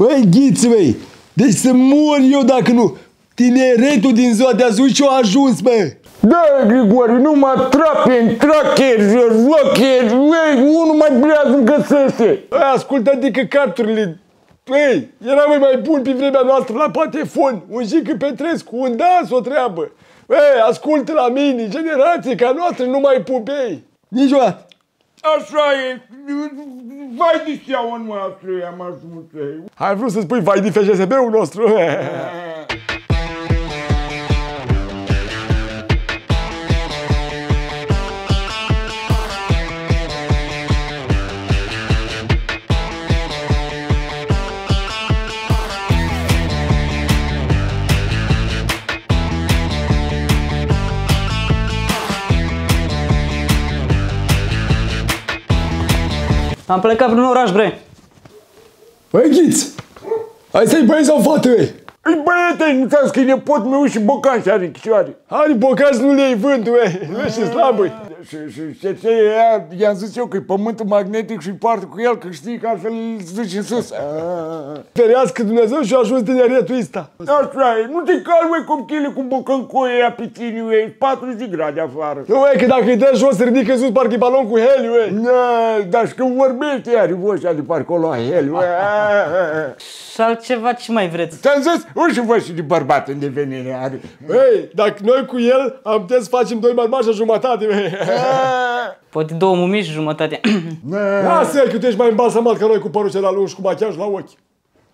Băi, ghiți, băi, deci să mor eu dacă nu. Tineretul din ziua de azi, și-a ajuns, bă. Da, Grigore, numai trapen, trackeri, rockeri, ei, unul mai vrea să găsește. Băi, ascultă adică carturile. Băi, era mai mai bun pe vremea noastră la Patefon, un Jică Petrescu, un dans, o treabă. Băi, ascultă la mine, generație ca noastră, nu mai pupei. Niciodată. Așa e, vai de seama nu asta am ajuns. Ai vrut să spui vai de FSB-ul nostru? Am plecat prin oraș, bre. Băi, ghiți, hai să-i băieți sau fată, băi? Îi băiete, nu ți-am scris nepot meu și bocan și are chicioare. Are bocați, nu le iei vântul, băi. Vezi ce slabă Și, și, și ce e, i-am zis eu că e pământul magnetic și poartă cu el, că știi că altfel îl duci în sus. Ferească Dumnezeu și a ajuns tineretul ăsta. Așa e, nu te calmi cu chile cu bocăncoie aia pe tine, ue, 40 grade afară. Nu, băi, că dacă îi dă jos, se ridică sus, parcă e balon cu heliu, băi. Da, dar și când vorbește, are vocea de parcă o lua el. ue. Și altceva ce mai vreți? Ți-am zis, uși vă și de bărbat în devenire are. Băi, dacă noi cu el am putea să facem doi marmași și jumătate, băi. Poate două mumii și jumătate. Lasă că tu ești mai îmbalsamat ca noi cu părul cel lung și cu machiaj la ochi.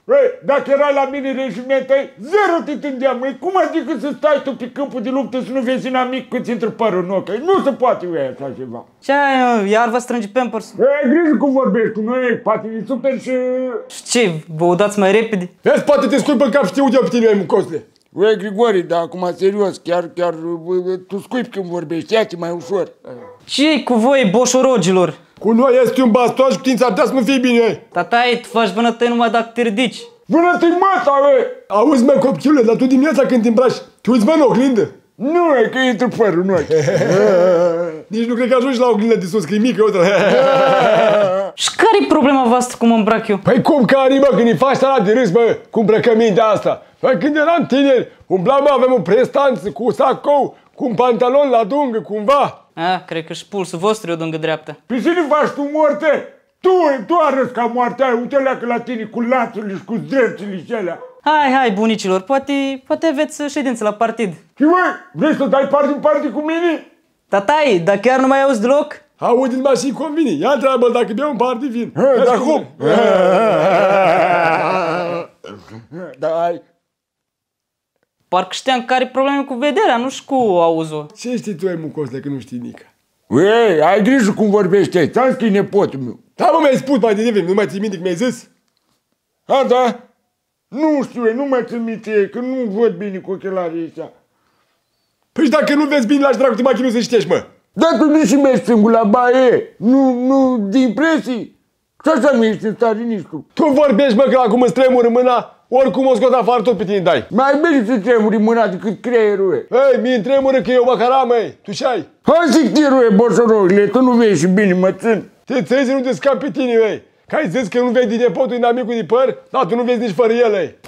Băi, dacă erai la mine în regiment, ai zero te tândeam, măi, cum adică să stai tu pe câmpul de luptă să nu vezi inamic când ți intră părul în ochi? Nu se poate, ue, așa ceva. Ce ai, mă? iar vă strânge Pampers? Ei, grijă cum vorbești cu noi, poate e super și... Și ce, vă udați mai repede? Vezi, poate te scuip în cap, știu eu pe tine, mai mucosle. Ue, Grigori, dar acum serios, chiar, chiar, bă, tu scuipi când vorbești, ia-te mai ușor. ce cu voi, boșorogilor? Cu noi este un baston și cu tine s-ar putea să nu fii bine, băi. Tatai, tu faci vânătăi numai dacă te ridici. Vână-te măta, ue! Auzi, mă, copchilule, dar tu dimineața când te îmbraci, te uiți, mă, în oglindă. Nu, e că intră părul în ochi. Nici nu cred că ajungi la oglindă de sus, că e mică, uite. Și care-i problema voastră cum mă îmbrac eu? Păi cum care, mă, când îi faci sala de râs, bă, cu îmbrăcămintea asta? Păi când eram tineri, umblam, mă, avem o prestanță cu sacou, cu un pantalon la dungă, cumva. A, cred că și pulsul vostru e o dungă dreaptă. Pe cine faci tu moarte? Tu, tu arăți ca moartea, uite leacă la tine cu lațurile și cu zdrepțile și alea. Hai, hai, bunicilor, poate, poate aveți ședință la partid. Și măi, vrei să dai parte în parte cu mine? Tatai, dar chiar nu mai auzi deloc? Auzi, mă și convine. Ia întreabă dacă beau un par de vin. Dar cum? Da, ai. Parcă știam care e probleme cu vederea, nu și cu auzul. Ce știi tu, ai mucosle, că nu știi nică? Ei, ai grijă cum vorbești ai, ți-am scris nepotul meu. Da, mă, mi-ai spus mai devreme, nu mai ții minte că mi-ai zis? A, da? Nu știu, nu mai țin minte, că nu văd bine cu ochelarii ăștia. Păi și dacă nu vezi bine, lași dracu, te mai să citești, mă. Dar tu nu și mergi singur la baie, nu, nu, din impresii. Și așa nu ești în stare nici tu. Tu vorbești, mă, că acum îți tremură mâna, oricum o scot afară, tot pe tine dai. Mai bine să tremuri mâna decât creierul, e. Ei, mi-mi tremură că eu măcaram, măi. Tu ce ai? Hai zic tirul, e, boșorogile, tu nu vezi și bine, mă țin. Te țezi, nu te scapi pe tine, măi. Că ai zis că nu vezi din nepotul inamicul de păr, dar tu nu vezi nici fără el, ei.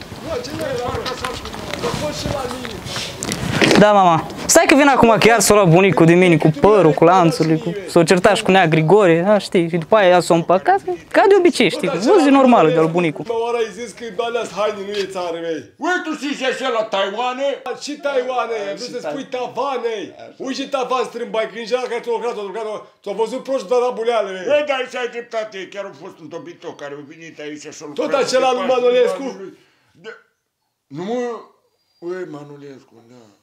Da, mama. Stai că vine acum chiar să o lua bunicul de mine cu părul, cu lanțurile, cu... să o certa și cu nea Grigore, da, știi, și după aia ea s-o împăcat, ca de obicei, știi, o zi normală de al bunicul. Mă, oare ai zis că alea haine nu e țară, mei. Uite, tu știi și așa la Taiwan, e? Și Taiwan, ai vrut să spui tavan, ei. Uite și tavan strâmbai, că în general care ți-a lucrat, ți-a lucrat, ți-a văzut proști de la buleală, ei. Ei, dar aici ai dreptate, chiar a fost un dobitoc care a venit aici și a lucrat. Tot acela lui Manolescu? Da. Nu mă... Ui, Manolescu, da.